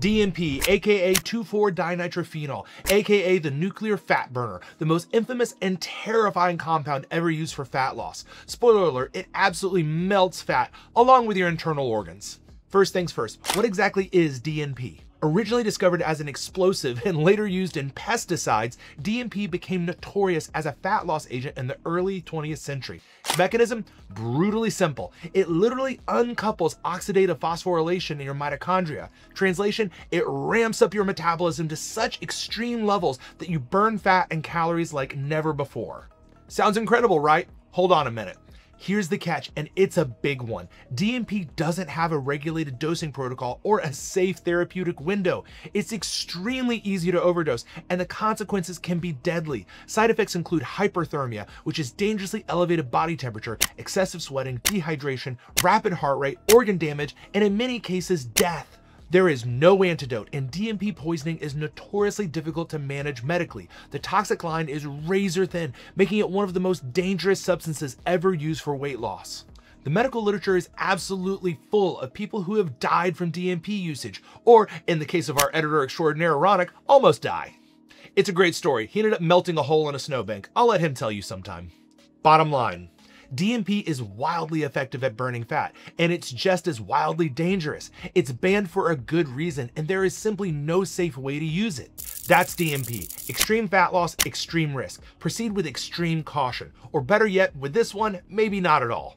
DNP, aka 2,4-dinitrophenol, aka the nuclear fat burner, the most infamous and terrifying compound ever used for fat loss. Spoiler alert, it absolutely melts fat along with your internal organs. First things first, what exactly is DNP? Originally discovered as an explosive and later used in pesticides, DNP became notorious as a fat loss agent in the early 20th century. Mechanism? Brutally simple. It literally uncouples oxidative phosphorylation in your mitochondria. Translation? It ramps up your metabolism to such extreme levels that you burn fat and calories like never before. Sounds incredible, right? Hold on a minute. Here's the catch, and it's a big one. DNP doesn't have a regulated dosing protocol or a safe therapeutic window. It's extremely easy to overdose, and the consequences can be deadly. Side effects include hyperthermia, which is dangerously elevated body temperature, excessive sweating, dehydration, rapid heart rate, organ damage, and in many cases, death. There is no antidote, and DNP poisoning is notoriously difficult to manage medically. The toxic line is razor thin, making it one of the most dangerous substances ever used for weight loss. The medical literature is absolutely full of people who have died from DNP usage, or in the case of our editor extraordinaire, Raunak, almost die. It's a great story. He ended up melting a hole in a snowbank. I'll let him tell you sometime. Bottom line, DNP is wildly effective at burning fat, and it's just as wildly dangerous. It's banned for a good reason, and there is simply no safe way to use it. That's DNP. Extreme fat loss, extreme risk. Proceed with extreme caution. Or better yet, with this one, maybe not at all.